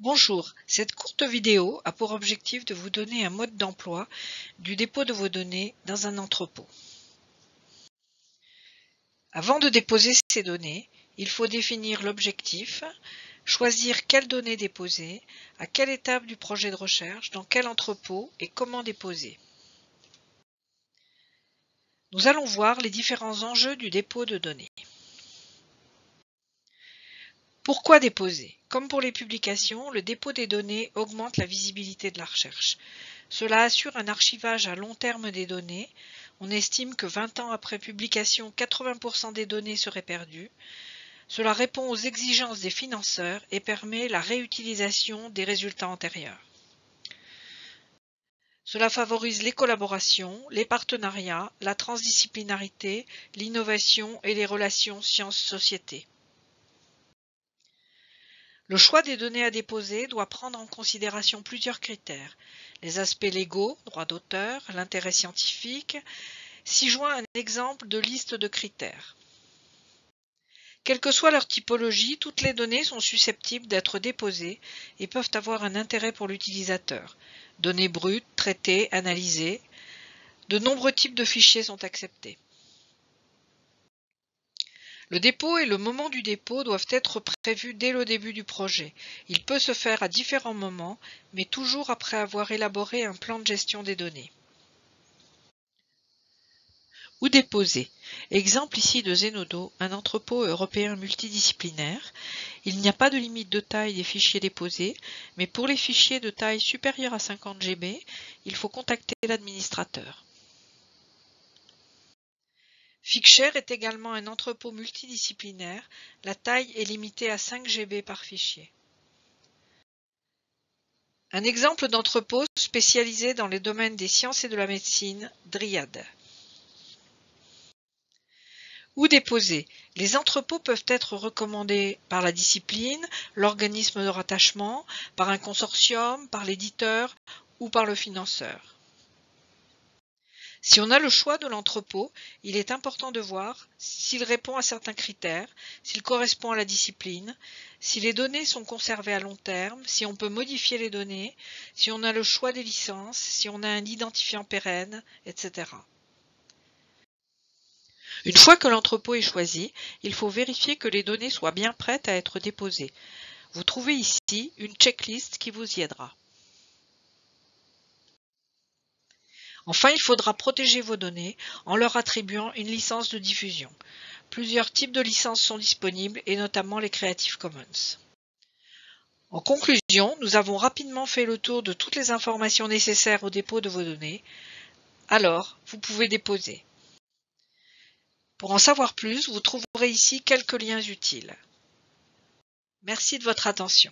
Bonjour, cette courte vidéo a pour objectif de vous donner un mode d'emploi du dépôt de vos données dans un entrepôt. Avant de déposer ces données, il faut définir l'objectif, choisir quelles données déposer, à quelle étape du projet de recherche, dans quel entrepôt et comment déposer. Nous allons voir les différents enjeux du dépôt de données. Pourquoi déposer? Comme pour les publications, le dépôt des données augmente la visibilité de la recherche. Cela assure un archivage à long terme des données. On estime que 20 ans après publication, 80% des données seraient perdues. Cela répond aux exigences des financeurs et permet la réutilisation des résultats antérieurs. Cela favorise les collaborations, les partenariats, la transdisciplinarité, l'innovation et les relations sciences-société. Le choix des données à déposer doit prendre en considération plusieurs critères. Les aspects légaux, droit d'auteur, l'intérêt scientifique. S'y joint un exemple de liste de critères. Quelle que soit leur typologie, toutes les données sont susceptibles d'être déposées et peuvent avoir un intérêt pour l'utilisateur. Données brutes, traitées, analysées. De nombreux types de fichiers sont acceptés. Le dépôt et le moment du dépôt doivent être prévus dès le début du projet. Il peut se faire à différents moments, mais toujours après avoir élaboré un plan de gestion des données. Où déposer Exemple ici de Zenodo, un entrepôt européen multidisciplinaire. Il n'y a pas de limite de taille des fichiers déposés, mais pour les fichiers de taille supérieure à 50 GB, il faut contacter l'administrateur. Fixshare est également un entrepôt multidisciplinaire, la taille est limitée à 5 GB par fichier. Un exemple d'entrepôt spécialisé dans les domaines des sciences et de la médecine, Dryad. Où déposer? Les entrepôts peuvent être recommandés par la discipline, l'organisme de rattachement, par un consortium, par l'éditeur ou par le financeur. Si on a le choix de l'entrepôt, il est important de voir s'il répond à certains critères, s'il correspond à la discipline, si les données sont conservées à long terme, si on peut modifier les données, si on a le choix des licences, si on a un identifiant pérenne, etc. Une fois que l'entrepôt est choisi, il faut vérifier que les données soient bien prêtes à être déposées. Vous trouvez ici une checklist qui vous y aidera. Enfin, il faudra protéger vos données en leur attribuant une licence de diffusion. Plusieurs types de licences sont disponibles et notamment les Creative Commons. En conclusion, nous avons rapidement fait le tour de toutes les informations nécessaires au dépôt de vos données. Alors, vous pouvez déposer. Pour en savoir plus, vous trouverez ici quelques liens utiles. Merci de votre attention.